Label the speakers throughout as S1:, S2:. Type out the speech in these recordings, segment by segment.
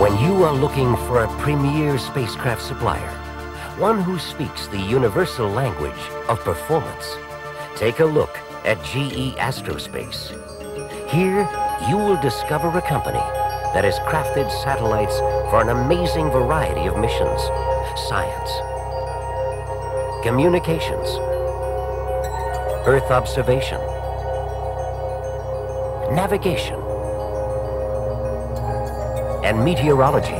S1: When you are looking for a premier spacecraft supplier, one who speaks the universal language of performance, take a look at GE Astrospace. Here, you will discover a company that has crafted satellites for an amazing variety of missions. Science, communications, Earth observation, navigation, and meteorology.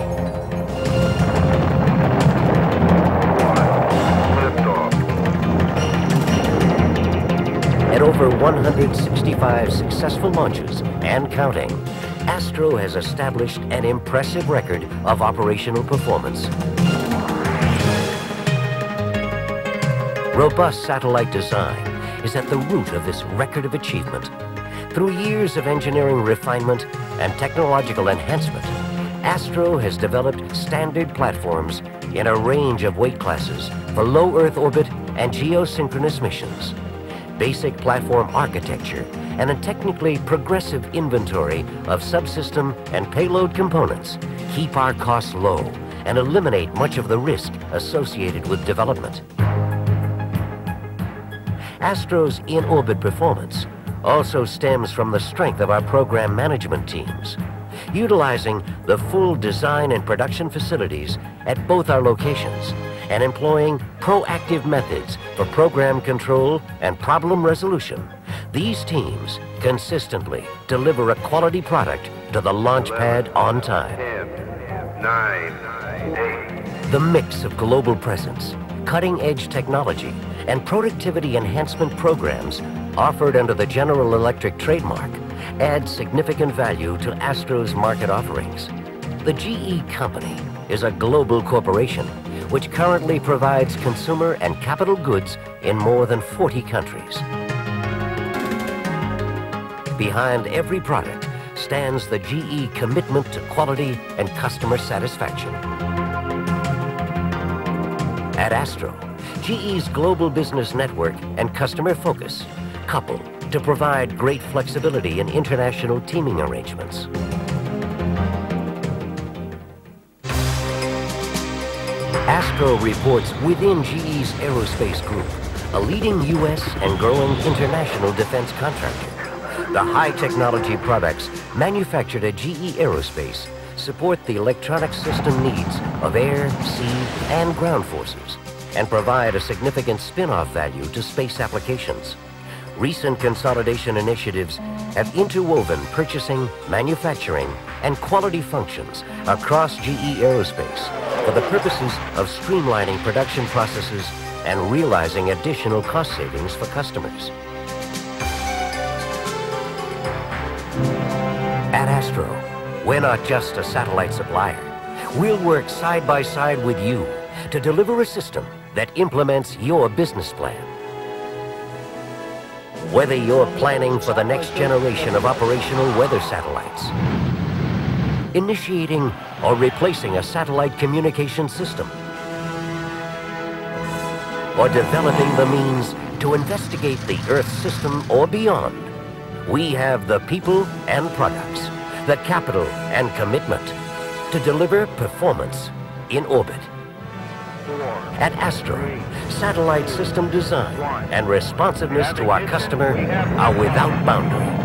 S1: At over 165 successful launches and counting, Astro has established an impressive record of operational performance. Robust satellite design is at the root of this record of achievement. Through years of engineering refinement and technological enhancement, Astro has developed standard platforms in a range of weight classes for low Earth orbit and geosynchronous missions. Basic platform architecture and a technically progressive inventory of subsystem and payload components keep our costs low and eliminate much of the risk associated with development. Astro's in-orbit performance also stems from the strength of our program management teams, utilizing the full design and production facilities at both our locations and employing proactive methods for program control and problem resolution. These teams consistently deliver a quality product to the launch pad on time. The mix of global presence, cutting-edge technology, and productivity enhancement programs offered under the General Electric trademark add significant value to Astro's market offerings. The GE company is a global corporation which currently provides consumer and capital goods in more than 40 countries. Behind every product stands the GE commitment to quality and customer satisfaction. At Astro, GE's global business network and customer focus couple to provide great flexibility in international teaming arrangements. Astro reports within GE's Aerospace Group, a leading U.S. and growing international defense contractor. The high technology products manufactured at GE Aerospace support the electronic system needs of air, sea, and ground forces and provide a significant spin-off value to space applications. Recent consolidation initiatives have interwoven purchasing, manufacturing, and quality functions across GE Aerospace for the purposes of streamlining production processes and realizing additional cost savings for customers. At Astro, we're not just a satellite supplier. We'll work side by side with you to deliver a system that implements your business plan. Whether you're planning for the next generation of operational weather satellites, initiating or replacing a satellite communication system, or developing the means to investigate the Earth system or beyond, we have the people and products, the capital and commitment to deliver performance in orbit. At Astro, satellite system design and responsiveness to our customer are without boundary.